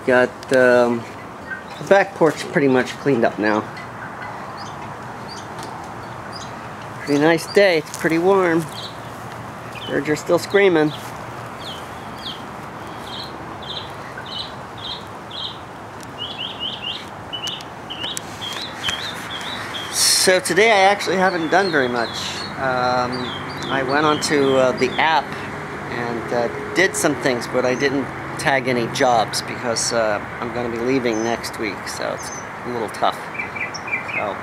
I've got um, the back porch pretty much cleaned up now. Pretty nice day, it's pretty warm. Birds are still screaming. So today I actually haven't done very much. Um, I went onto uh, the app and uh, did some things, but I didn't tag any jobs because uh, I'm going to be leaving next week, so it's a little tough. So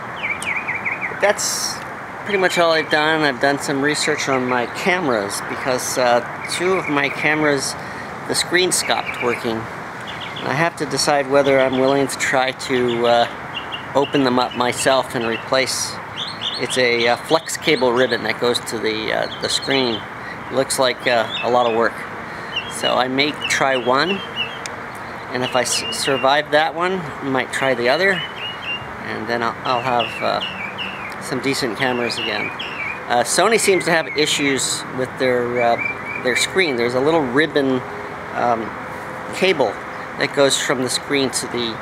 that's pretty much all I've done. I've done some research on my cameras because uh, two of my cameras, the screen stopped working. I have to decide whether I'm willing to try to uh, open them up myself and replace. It's a uh, flex cable ribbon that goes to the, uh, the screen. looks like uh, a lot of work. So I may try one, and if I survive that one, I might try the other, and then I'll, I'll have uh, some decent cameras again. Uh, Sony seems to have issues with their uh, their screen. There's a little ribbon um, cable that goes from the screen to the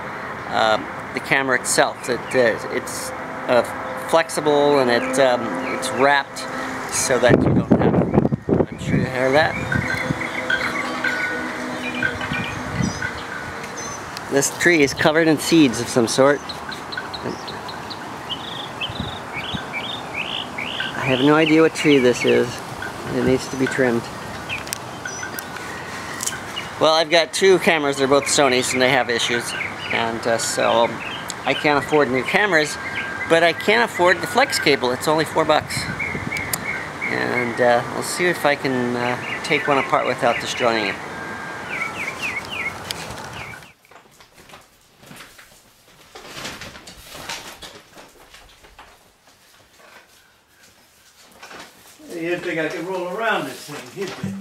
um, the camera itself. It, uh, it's uh, flexible and it um, it's wrapped so that you don't have. I'm sure you hear that. This tree is covered in seeds of some sort. I have no idea what tree this is. It needs to be trimmed. Well, I've got two cameras. They're both Sony's and they have issues and uh, so I can't afford new cameras but I can't afford the flex cable it's only four bucks and uh, we'll see if I can uh, take one apart without destroying it think I could roll around this thing, did you?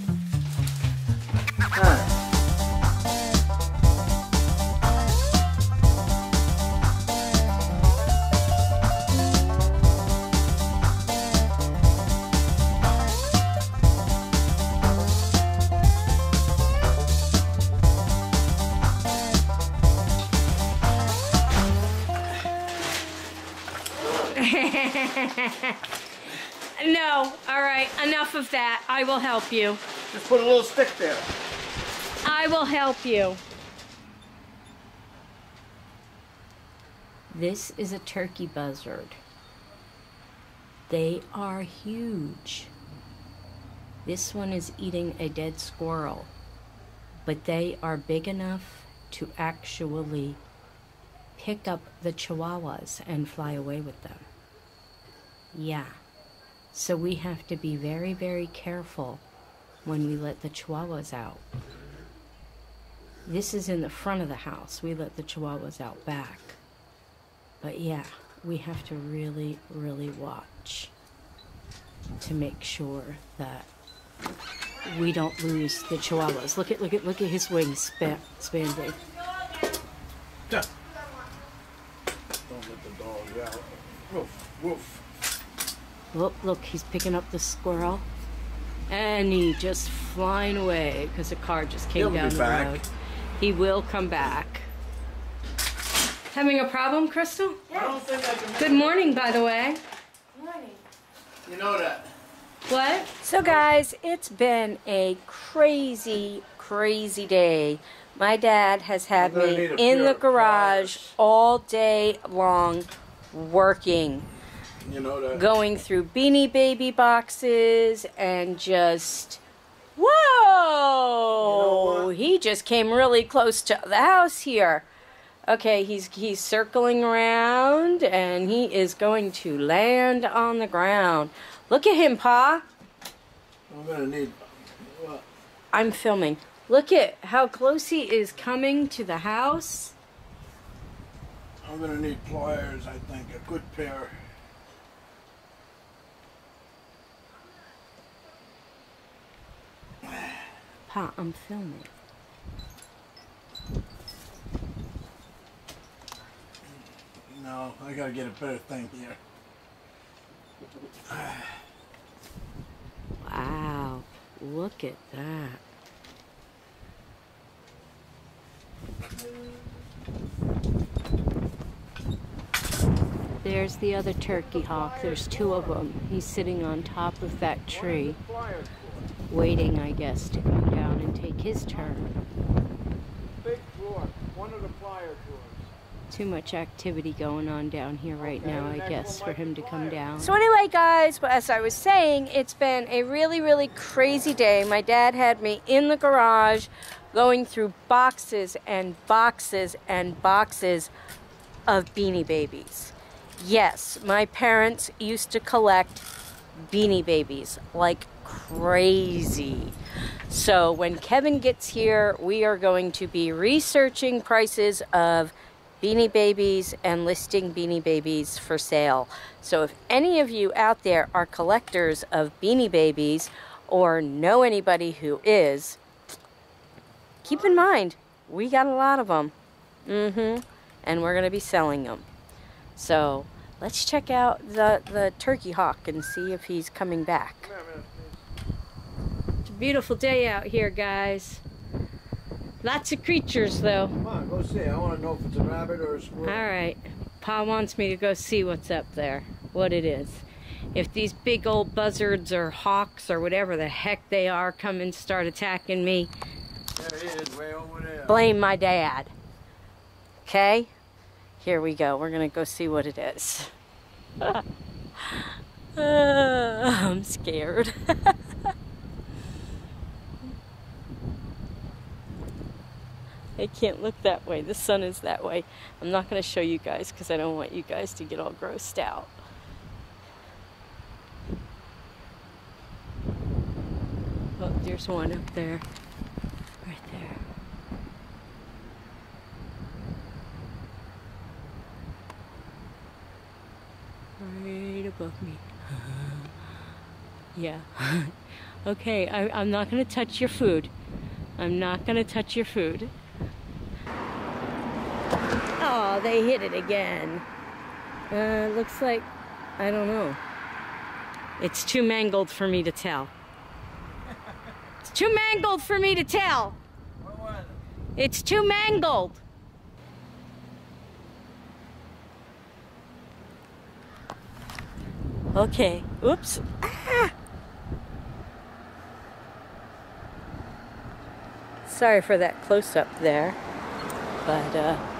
no, all right, enough of that. I will help you. Just put a little stick there. I will help you. This is a turkey buzzard. They are huge. This one is eating a dead squirrel, but they are big enough to actually pick up the chihuahuas and fly away with them. Yeah. So we have to be very, very careful when we let the chihuahuas out. This is in the front of the house. We let the chihuahuas out back. But yeah, we have to really, really watch to make sure that we don't lose the chihuahuas. Look at look at look at his wings span, expanding. Don't let the dog out. Woof, woof. Look, look, he's picking up the squirrel. And he just flying away because a car just came He'll down the back. road. He will come back. Having a problem, Crystal? I don't think I can. Good morning, by the way. Good morning. You know that. What? So guys, it's been a crazy, crazy day. My dad has had me in the of garage all day long working, You know that. going through Beanie Baby boxes and just whoa! what? he just came really close to the house here. Okay, he's he's circling around and he is going to land on the ground. Look at him, Pa. I'm gonna need. What? I'm filming. Look at how close he is coming to the house. I'm gonna need pliers. I think a good pair. I'm filming. No, I gotta get a better thing here. Wow, look at that. There's the other turkey hawk. There's two of them. He's sitting on top of that tree, waiting, I guess, to come down and take his turn. Big drawer, one of the flyer drawers. Too much activity going on down here right now, I guess, for him to come down. So anyway, guys, as I was saying, it's been a really, really crazy day. My dad had me in the garage going through boxes and boxes and boxes of Beanie Babies. Yes, my parents used to collect Beanie Babies like crazy. So when Kevin gets here, we are going to be researching prices of Beanie Babies and listing Beanie Babies for sale. So if any of you out there are collectors of Beanie Babies or know anybody who is, keep in mind, we got a lot of them. Mm-hmm. And we're going to be selling them. So let's check out the, the turkey hawk and see if he's coming back. Beautiful day out here, guys. Lots of creatures, though. Come on, go see. I want to know if it's a rabbit or a squirrel. All right. Pa wants me to go see what's up there, what it is. If these big old buzzards or hawks or whatever the heck they are come and start attacking me, There he is, way over there. blame my dad. Okay? Here we go. We're going to go see what it is. Uh, I'm scared. I can't look that way. The sun is that way. I'm not going to show you guys because I don't want you guys to get all grossed out. Oh, there's one up there. Right there. Right above me. yeah. okay, I, I'm not going to touch your food. I'm not going to touch your food. They hit it again. Uh, looks like, I don't know. It's too mangled for me to tell. It's too mangled for me to tell. It's too mangled. Okay. Oops. Ah. Sorry for that close up there. But uh,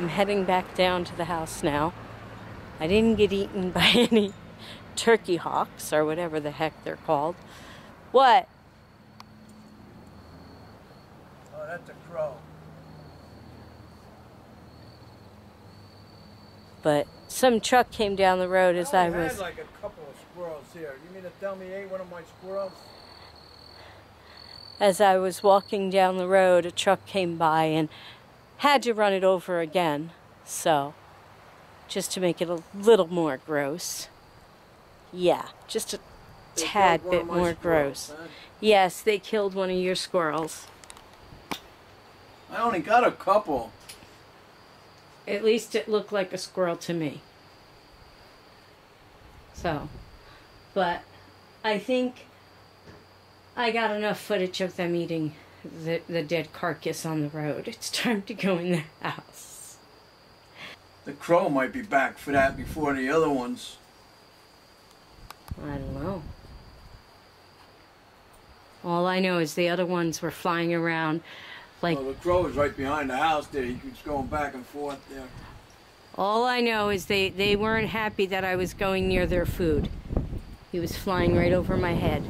I'm heading back down to the house now. I didn't get eaten by any turkey hawks or whatever the heck they're called. What? Oh, that's a crow. But some truck came down the road as I only was. had like a couple of squirrels here. You mean to tell me ate one of my squirrels? as I was walking down the road, a truck came by and had to run it over again. So, just to make it a little more gross. Yeah, just a They tad bit more gross. huh? Yes, they killed one of your squirrels. I only got a couple. At least it looked like a squirrel to me. So, but I think I got enough footage of them eating the, the dead carcass on the road. It's time to go in the house. The crow might be back for that before the other ones. I don't know. All I know is the other ones were flying around like well, the crow was right behind the house there. He keeps going back and forth there. all I know is they, they weren't happy that I was going near their food. He was flying right over my head.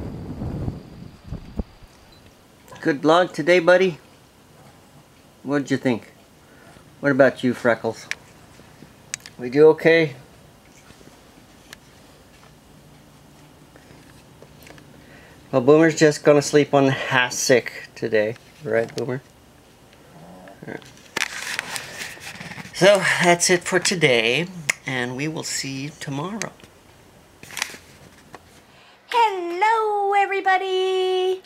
Good vlog today, buddy. What'd you think? What about you, Freckles? We do okay? Well, Boomer's just gonna sleep on the hassock today, right, Boomer? So that's it for today, and we will see you tomorrow. Hello, everybody.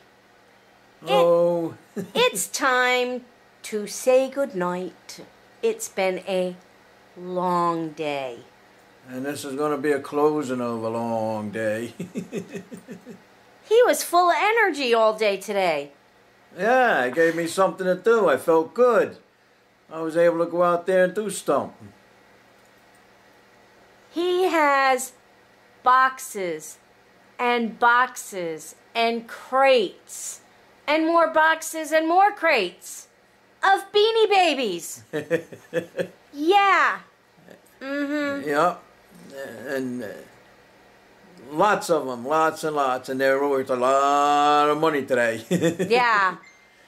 Oh, It's time to say goodnight. It's been a long day. and this is going to be a closing of a long day. He was full of energy all day today. yeah, it gave me something to do. I felt good. I was able to go out there and do something. He has boxes and boxes and crates and more boxes and more crates of beanie babies. yeah. Mm-hmm. Yeah, and uh, lots of them, lots and lots, and they're worth a lot of money today. Yeah.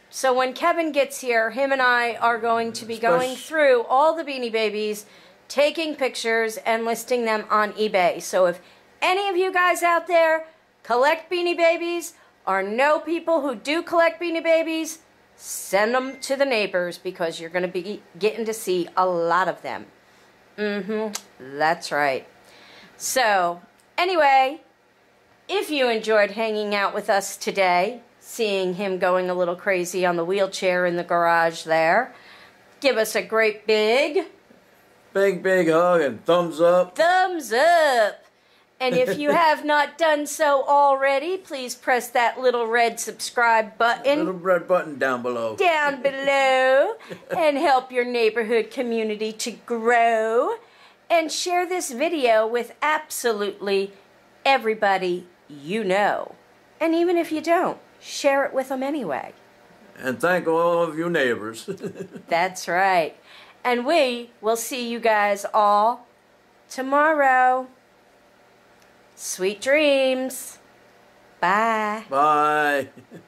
So when Kevin gets here, him and I are going to be going through all the Beanie Babies, taking pictures and listing them on eBay. So if any of you guys out there collect Beanie Babies or know people who do collect Beanie Babies, send them to the neighbors because you're going to be getting to see a lot of them. Mm-hmm. That's right. So, anyway, if you enjoyed hanging out with us today, seeing him going a little crazy on the wheelchair in the garage there, give us a great big big, big hug and thumbs up. thumbs up. And if you have not done so already, please press that little red subscribe button. Little red button down below. down below and help your neighborhood community to grow. And share this video with absolutely everybody you know. And even if you don't, share it with them anyway. And thank all of you neighbors. That's right. And we will see you guys all tomorrow. Sweet dreams. Bye. Bye.